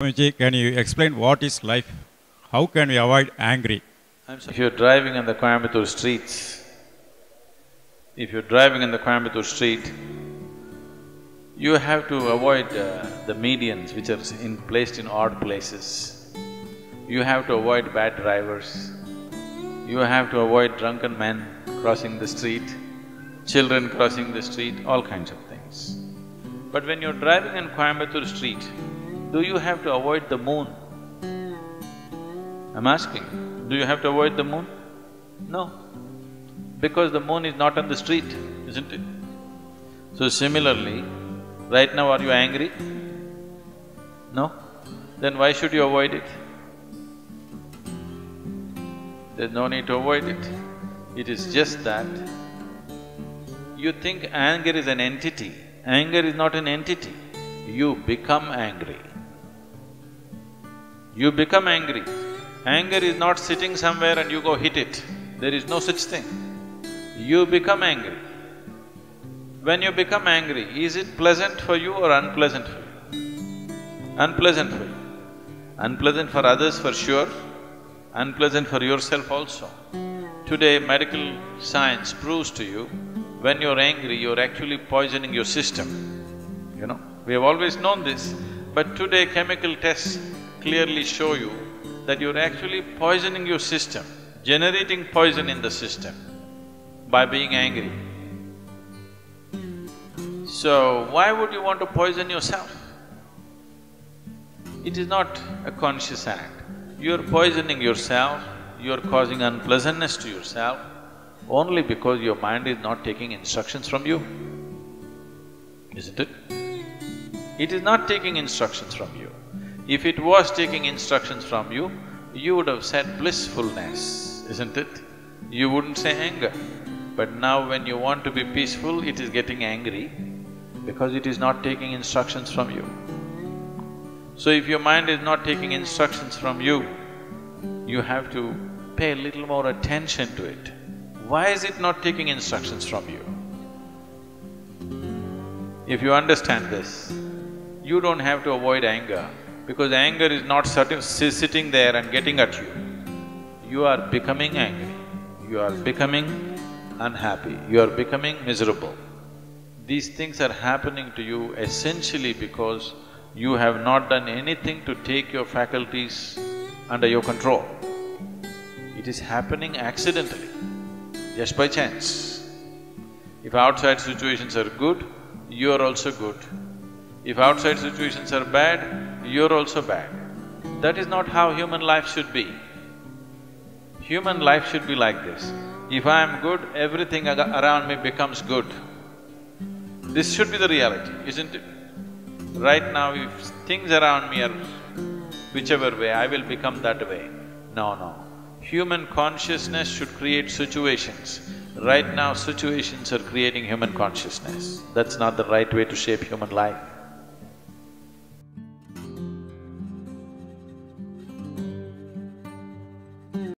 Can you explain what is life? How can we avoid angry? If you're driving in the Coimbatore streets, if you're driving in the Coimbatore street, you have to avoid uh, the medians which are in, placed in odd places. You have to avoid bad drivers. You have to avoid drunken men crossing the street, children crossing the street, all kinds of things. But when you're driving in Coimbatore street, do you have to avoid the moon? I'm asking, do you have to avoid the moon? No, because the moon is not on the street, isn't it? So similarly, right now are you angry? No? Then why should you avoid it? There's no need to avoid it. It is just that you think anger is an entity. Anger is not an entity. You become angry. You become angry. Anger is not sitting somewhere and you go hit it. There is no such thing. You become angry. When you become angry, is it pleasant for you or unpleasant for you? Unpleasant for you. Unpleasant for others for sure, unpleasant for yourself also. Today, medical science proves to you, when you're angry, you're actually poisoning your system, you know. We have always known this, but today chemical tests clearly show you that you're actually poisoning your system, generating poison in the system by being angry. So, why would you want to poison yourself? It is not a conscious act. You're poisoning yourself, you're causing unpleasantness to yourself only because your mind is not taking instructions from you, isn't it? It is not taking instructions from you. If it was taking instructions from you, you would have said blissfulness, isn't it? You wouldn't say anger. But now when you want to be peaceful, it is getting angry because it is not taking instructions from you. So if your mind is not taking instructions from you, you have to pay a little more attention to it. Why is it not taking instructions from you? If you understand this, you don't have to avoid anger because anger is not sitting there and getting at you. You are becoming angry, you are becoming unhappy, you are becoming miserable. These things are happening to you essentially because you have not done anything to take your faculties under your control. It is happening accidentally, just by chance. If outside situations are good, you are also good. If outside situations are bad, you're also bad. That is not how human life should be. Human life should be like this. If I am good, everything around me becomes good. This should be the reality, isn't it? Right now, if things around me are whichever way, I will become that way. No, no. Human consciousness should create situations. Right now, situations are creating human consciousness. That's not the right way to shape human life.